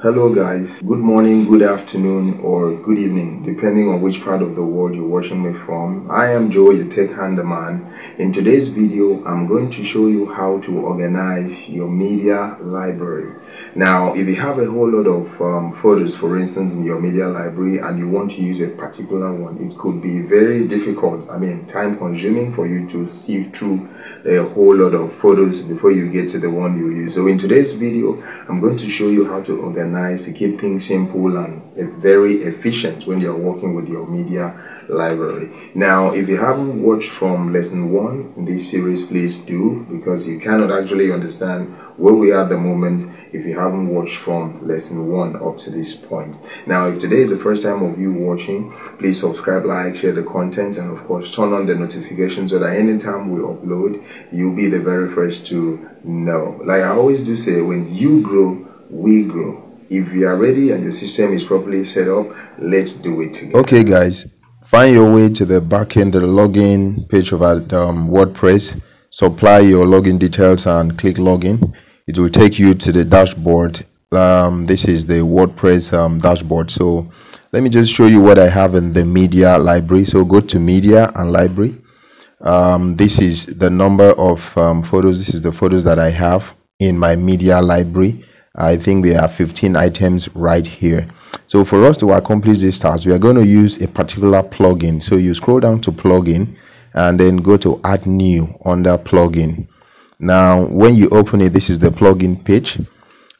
Hello guys, good morning, good afternoon or good evening depending on which part of the world you're watching me from. I am Joe, your tech handyman. In today's video, I'm going to show you how to organize your media library. Now, if you have a whole lot of um, photos, for instance, in your media library and you want to use a particular one, it could be very difficult, I mean, time consuming for you to sift through a whole lot of photos before you get to the one you use. So in today's video, I'm going to show you how to organize to keep things simple and very efficient when you're working with your media library. Now, if you haven't watched from lesson one in this series, please do because you cannot actually understand where we are at the moment if you haven't watched from lesson one up to this point. Now, if today is the first time of you watching, please subscribe, like, share the content, and of course, turn on the notifications so that anytime we upload, you'll be the very first to know. Like I always do say, when you grow, we grow. If you are ready and your system is properly set up, let's do it together. Okay, guys, find your way to the backend, the login page of um, WordPress. Supply your login details and click login it will take you to the dashboard. Um, this is the WordPress um, dashboard. So let me just show you what I have in the media library. So go to media and library. Um, this is the number of um, photos. This is the photos that I have in my media library. I think there are 15 items right here. So for us to accomplish this task we are going to use a particular plugin. So you scroll down to plugin and then go to add new under plugin now when you open it this is the plugin page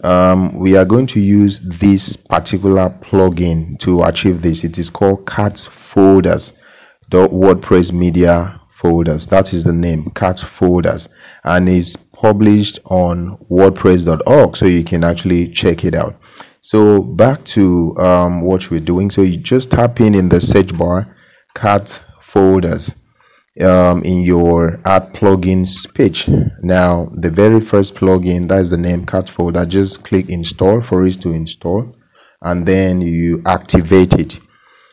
um, we are going to use this particular plugin to achieve this. It is called cat folders wordpress media folders. That is the name cat folders. And is published on wordpress.org so you can actually check it out. So back to um, what we're doing. So you just tap in in the search bar cat folders um, in your add plugins page. Now, the very first plugin, that is the name cat folder, just click install for it to install and then you activate it.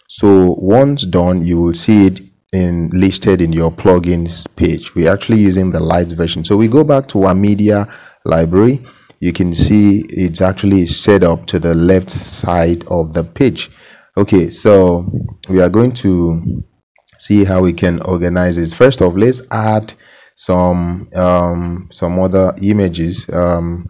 So once done, you will see it in listed in your plugins page. We're actually using the light version. So we go back to our media library. You can see it's actually set up to the left side of the page. Okay, so we are going to see how we can organize this. First off let's add some um, some other images um,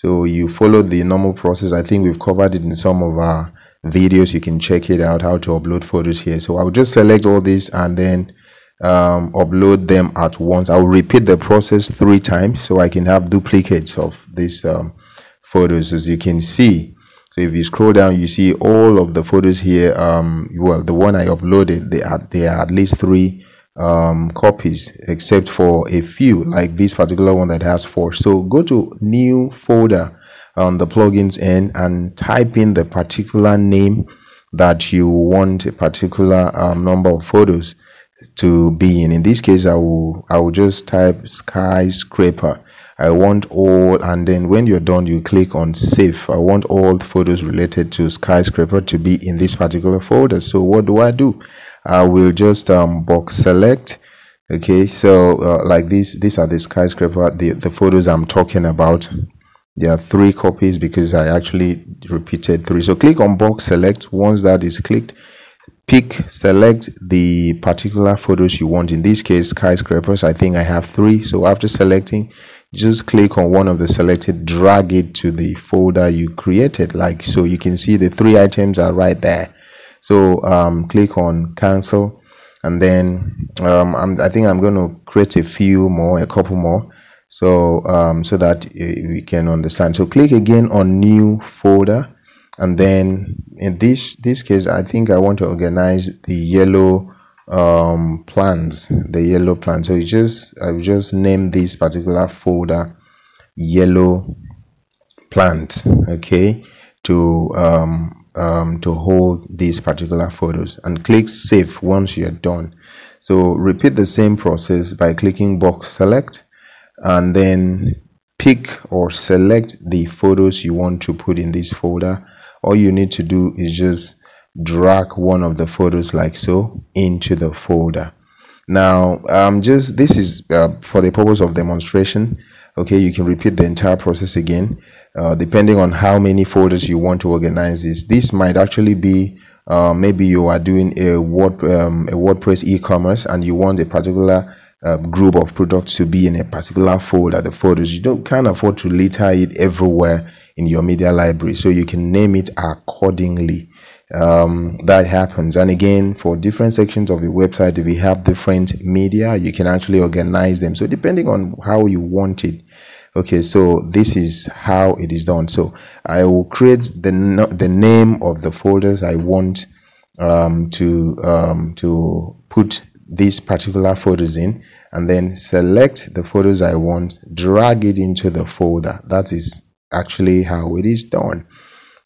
so you follow the normal process. I think we've covered it in some of our videos. You can check it out how to upload photos here. So i'll just select all these and then um, upload them at once. I'll repeat the process three times so i can have duplicates of these um, photos. As you can see so if you scroll down, you see all of the photos here. Um, well, the one I uploaded, they are there are at least three um, copies, except for a few, like this particular one that has four. So go to new folder on the plugins end and type in the particular name that you want a particular um, number of photos to be in. In this case, I will I will just type skyscraper I want all, and then when you're done, you click on save. I want all photos related to skyscraper to be in this particular folder. So what do I do? I will just um, box select. Okay, so uh, like this, these are the skyscraper, the, the photos I'm talking about. There are three copies because I actually repeated three. So click on box select. Once that is clicked, pick select the particular photos you want in this case skyscrapers i think i have three so after selecting just click on one of the selected drag it to the folder you created like so. You can see the three items are right there. So um, click on cancel and then um, i think i'm going to create a few more a couple more so um, so that uh, we can understand. So click again on new folder and then in this this case i think i want to organize the yellow um, plants, the yellow plant. So you just I've just named this particular folder yellow plant, okay, to um, um, to hold these particular photos and click save once you're done. So repeat the same process by clicking box select and then pick or select the photos you want to put in this folder. All you need to do is just drag one of the photos like so into the folder. Now um just this is uh, for the purpose of demonstration. Okay you can repeat the entire process again. Uh, depending on how many folders you want to organize this this might actually be uh, maybe you are doing a word um, a wordpress e-commerce and you want a particular uh, group of products to be in a particular folder. The photos you don't can't afford to litter it everywhere in your media library. So you can name it accordingly um, that happens. And again for different sections of the website if you have different media you can actually organize them. So depending on how you want it. Okay so this is how it is done. So i will create the the name of the folders i want um, to um, to put these particular photos in and then select the photos i want drag it into the folder. That is actually how it is done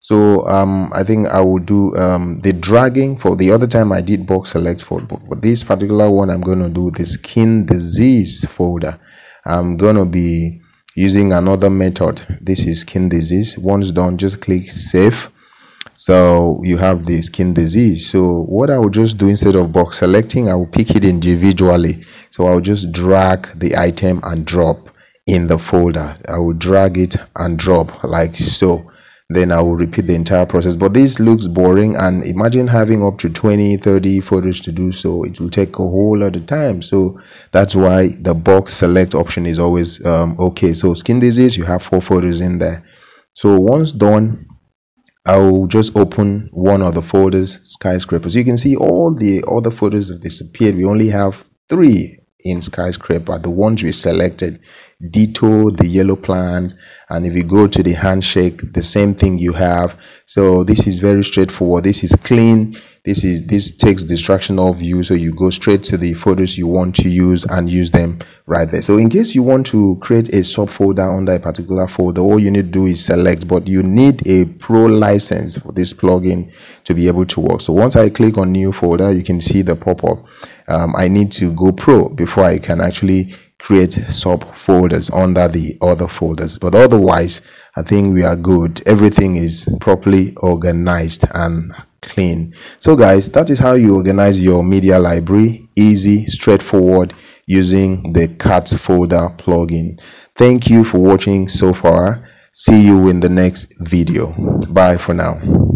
so um, I think I will do um, the dragging for the other time I did box select for but this particular one I'm going to do the skin disease folder. I'm going to be using another method. This is skin disease. Once done just click save. So you have the skin disease. So what I will just do instead of box selecting I will pick it individually. So I'll just drag the item and drop in the folder. I will drag it and drop like so then I will repeat the entire process. But this looks boring and imagine having up to 20, 30 photos to do so. It will take a whole lot of time. So that's why the box select option is always um, okay. So skin disease, you have four photos in there. So once done, I'll just open one of the folders, skyscrapers. You can see all the other photos have disappeared. We only have three in skyscraper, the ones we selected ditto the yellow plant and if you go to the handshake the same thing you have. So this is very straightforward. This is clean this is this takes distraction off you so you go straight to the photos you want to use and use them right there so in case you want to create a subfolder under a particular folder all you need to do is select but you need a pro license for this plugin to be able to work so once i click on new folder you can see the pop-up um, i need to go pro before i can actually create subfolders under the other folders. But otherwise, I think we are good. Everything is properly organized and clean. So guys, that is how you organize your media library. Easy, straightforward using the cat folder plugin. Thank you for watching so far. See you in the next video. Bye for now.